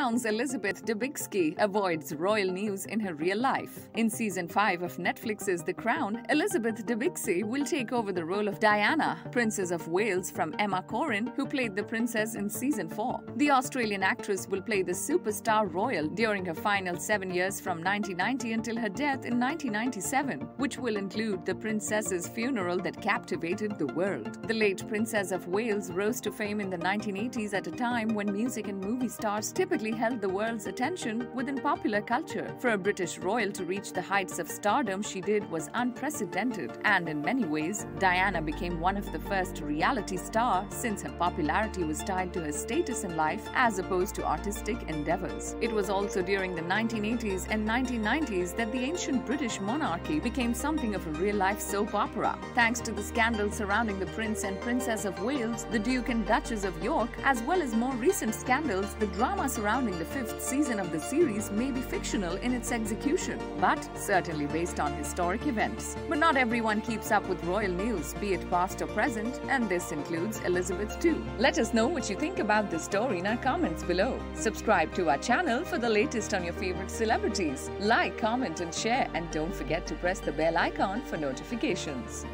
Britain's Elizabeth Debicki avoids royal news in her real life. In season 5 of Netflix's The Crown, Elizabeth Debicki will take over the role of Diana, Princess of Wales from Emma Corrin, who played the princess in season 4. The Australian actress will play the superstar royal during her final 7 years from 1990 until her death in 1997, which will include the princess's funeral that captivated the world. The late Princess of Wales rose to fame in the 1980s at a time when music and movie stars typically held the world's attention within popular culture. For a British royal to reach the heights of stardom she did was unprecedented, and in many ways, Diana became one of the first reality stars since her popularity was tied to her status in life as opposed to artistic endeavors. It was also during the 1980s and 1990s that the ancient British monarchy became something of a real life soap opera. Thanks to the scandals surrounding the Prince and Princess of Wales, the Duke and Duchess of York, as well as more recent scandals, the drama surrounding the fifth season of the series may be fictional in its execution, but certainly based on historic events. But not everyone keeps up with royal news, be it past or present, and this includes Elizabeth too. Let us know what you think about this story in our comments below. Subscribe to our channel for the latest on your favorite celebrities. Like, comment, and share, and don't forget to press the bell icon for notifications.